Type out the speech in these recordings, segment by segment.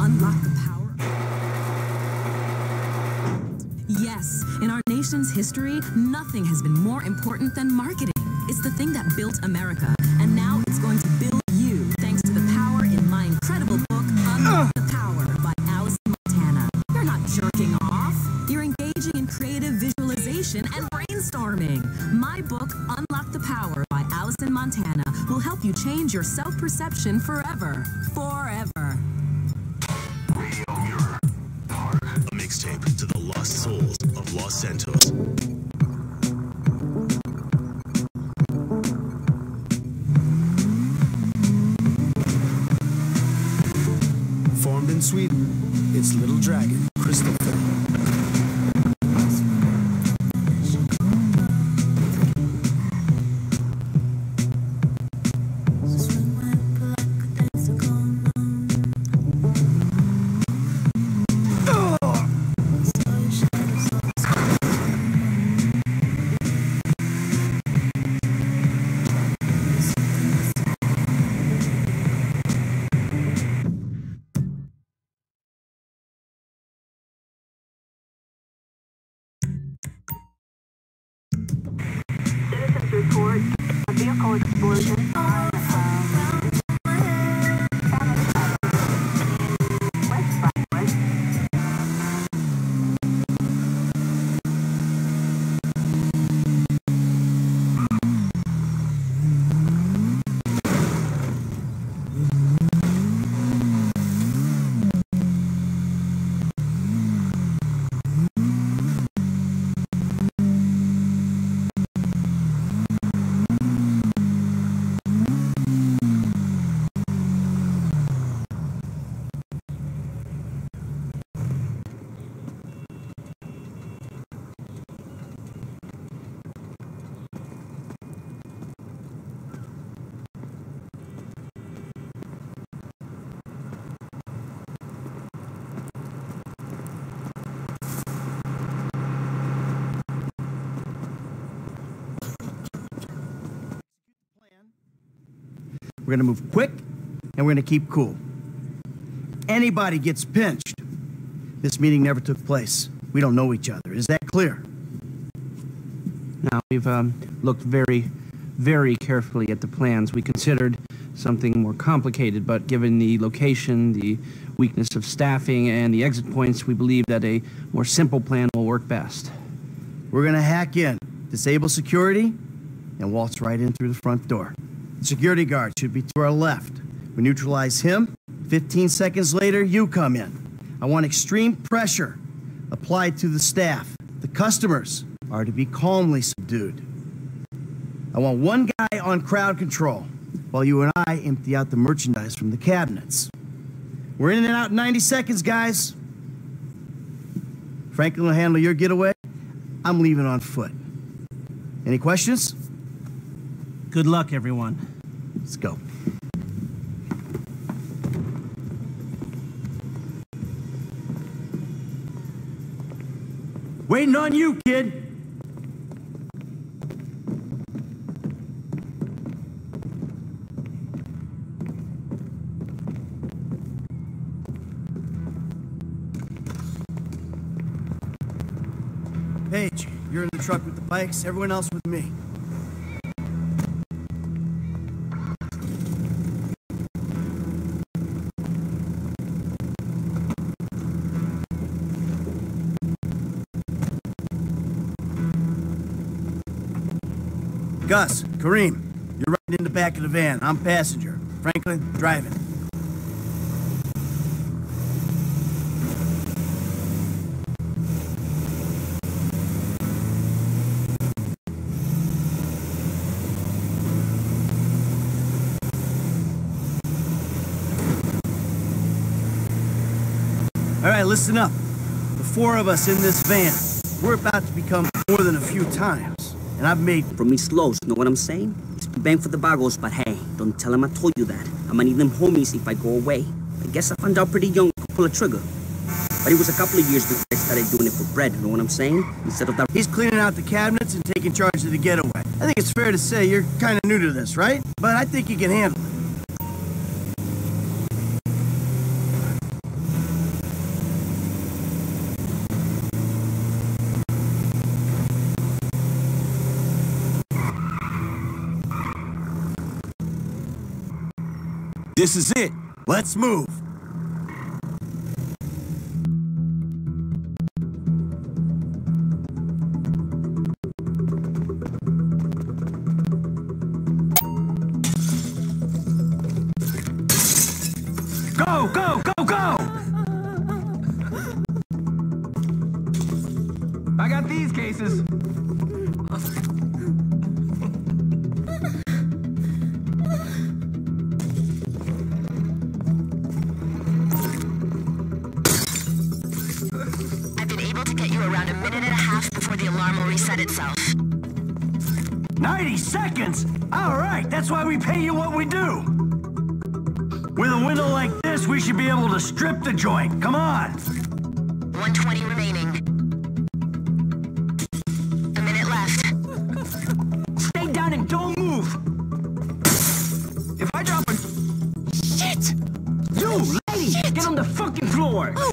unlock the power. Yes, in our nation's history, nothing has been more important than marketing. It's the thing that built America, and now it's going to build you thanks to the power in my incredible book, Unlock the Power by Allison Montana. You're not jerking off. You're engaging in creative visualization and brainstorming. My book, Unlock the Power by Allison Montana, will help you change your self perception forever. Forever. It's Little Dragon, Crystalfilm. Vehicle explosion We're gonna move quick and we're gonna keep cool. Anybody gets pinched. This meeting never took place. We don't know each other. Is that clear? Now, we've um, looked very, very carefully at the plans. We considered something more complicated, but given the location, the weakness of staffing, and the exit points, we believe that a more simple plan will work best. We're gonna hack in, disable security, and waltz right in through the front door. The security guard should be to our left. We neutralize him. 15 seconds later, you come in. I want extreme pressure applied to the staff. The customers are to be calmly subdued. I want one guy on crowd control while you and I empty out the merchandise from the cabinets. We're in and out in 90 seconds, guys. Franklin will handle your getaway. I'm leaving on foot. Any questions? Good luck, everyone. Let's go. Waiting on you, kid. Paige, you're in the truck with the bikes. Everyone else with me. Gus, Karim, you're riding in the back of the van. I'm passenger. Franklin, driving. All right, listen up. The four of us in this van, we're about to become more than a few times. And I've made From me slows, know what I'm saying? It's bang for the bagos, but hey, don't tell him I told you that. I'ma need them homies if I go away. I guess I found out pretty young to pull a trigger. But it was a couple of years before I started doing it for bread, know what I'm saying? Instead of that He's cleaning out the cabinets and taking charge of the getaway. I think it's fair to say you're kind of new to this, right? But I think you can handle it. This is it. Let's move. Alarm will reset itself. 90 seconds? All right, that's why we pay you what we do. With a window like this, we should be able to strip the joint. Come on. 120 remaining. A minute left. Stay down and don't move. If I drop a... Shit! You, lady, get on the fucking floor. Gee,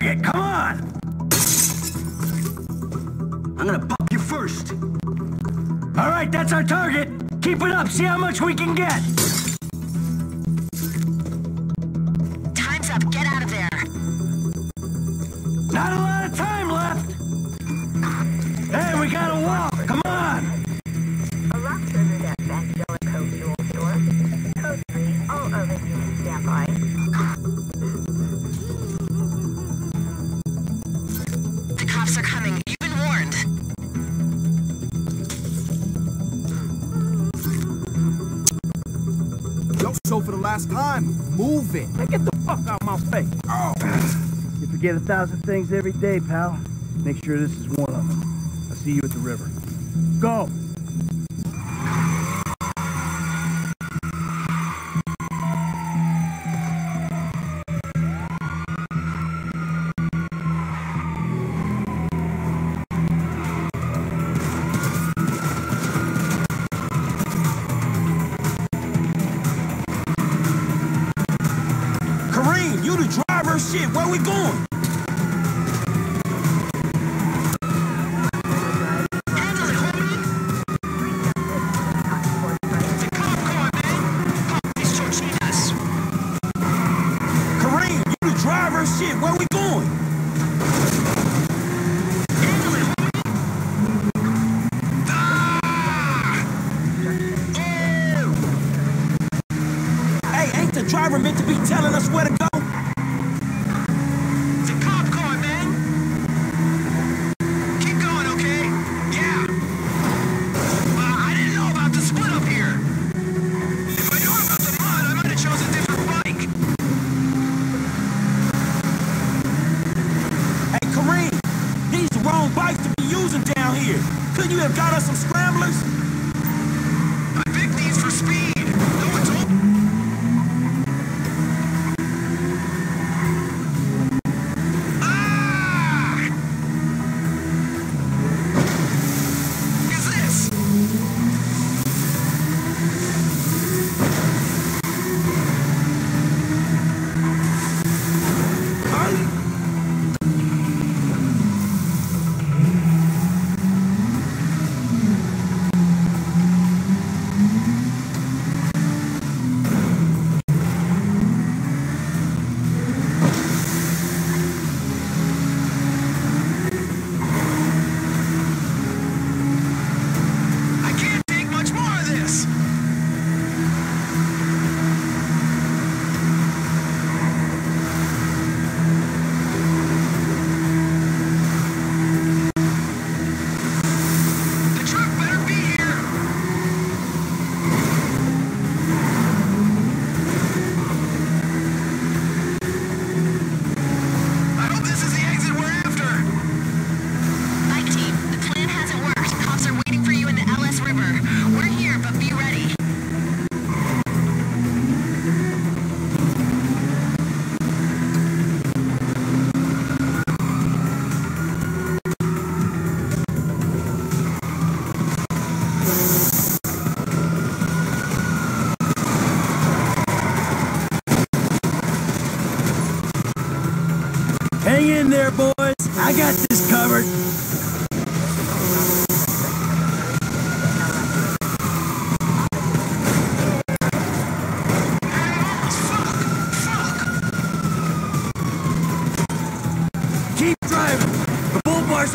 target. Come on! I'm gonna pop you first. All right, that's our target. Keep it up. See how much we can get. Last time, move it. Get the fuck out my face. Oh. You forget a thousand things every day, pal. Make sure this is one of them. I'll see you at the river. Go! Homie. Hey, ain't the driver meant to be telling us where to bikes to be using down here. Couldn't you have got us some scramblers?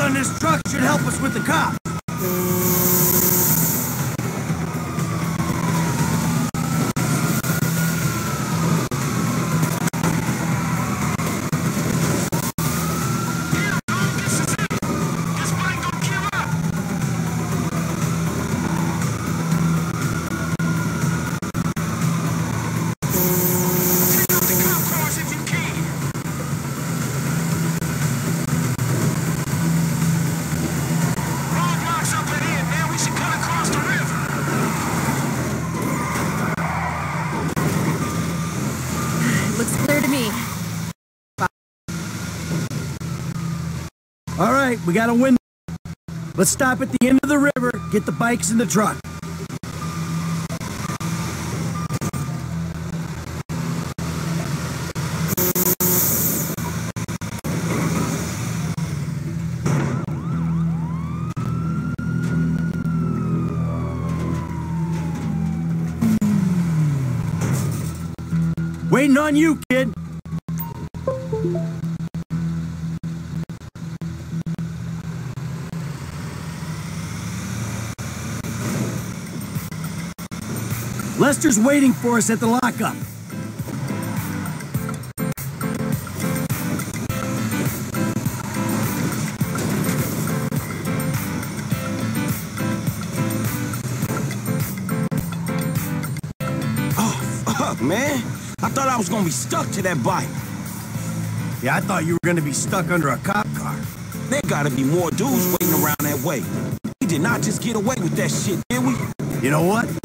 On this truck should help us with the cop. Looks clear to me. All right, we got a window. Let's stop at the end of the river, get the bikes in the truck. Waiting on you, kid. Lester's waiting for us at the lockup. Oh, fuck, man. I thought I was gonna be stuck to that bike. Yeah, I thought you were gonna be stuck under a cop car. There gotta be more dudes waiting around that way. We did not just get away with that shit, did we? You know what?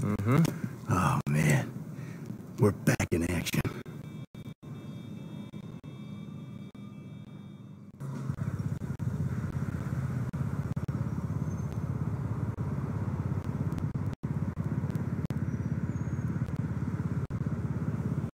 Mm-hmm. Oh, man. We're back.